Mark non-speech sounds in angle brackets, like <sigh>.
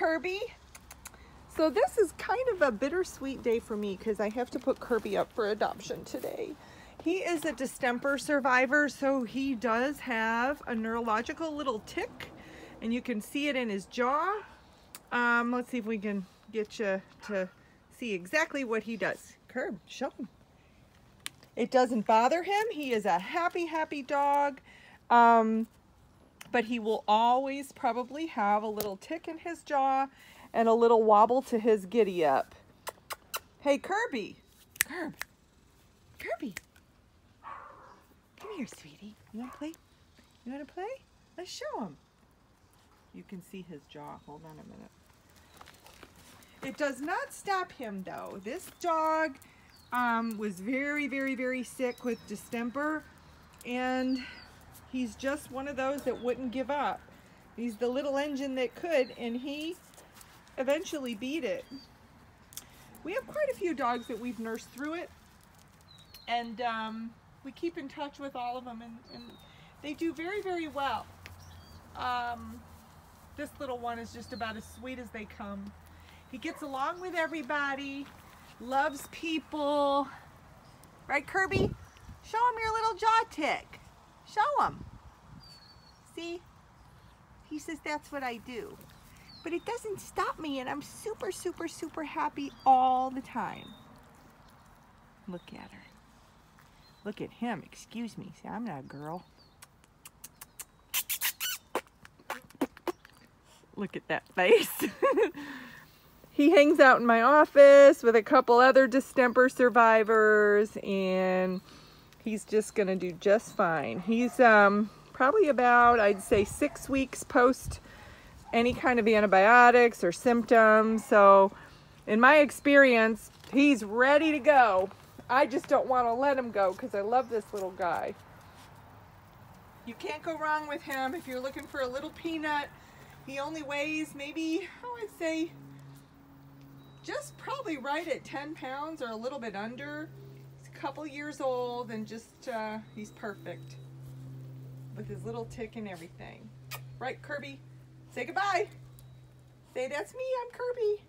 Kirby. So this is kind of a bittersweet day for me because I have to put Kirby up for adoption today. He is a distemper survivor, so he does have a neurological little tic, and you can see it in his jaw. Um, let's see if we can get you to see exactly what he does. Curb, show him. It doesn't bother him. He is a happy, happy dog. Um, but he will always probably have a little tic in his jaw and a little wobble to his giddy up. Hey, Kirby. Kirby. Kirby. Come here, sweetie. You want to play? You want to play? Let's show him. You can see his jaw. Hold on a minute. It does not stop him, though. This dog um, was very, very, very sick with distemper, and he's just one of those that wouldn't give up. He's the little engine that could, and he eventually beat it. We have quite a few dogs that we've nursed through it, and um, we keep in touch with all of them, and, and they do very, very well. Um, this little one is just about as sweet as they come. He gets along with everybody, loves people. Right, Kirby? Show him your little jaw tic. Show him. See? He says that's what I do. But it doesn't stop me, and I'm super, super, super happy all the time. Look at her. Look at him. Excuse me. See, I'm not a girl. Look at that face. <laughs> he hangs out in my office with a couple other distemper survivors, and he's just to do just fine. He's um, probably about, I'd say, six weeks post any kind of antibiotics or symptoms. So in my experience, he's ready to go. I just don't want to let him go because I love this little guy. You can't go wrong with him if you're looking for a little peanut. He only weighs maybe, I'd say just probably right at 10 pounds or a little bit under. He's a couple years old and just, uh, he's perfect with his little tic and everything. Right, Kirby? Say goodbye. Say, that's me, I'm Kirby.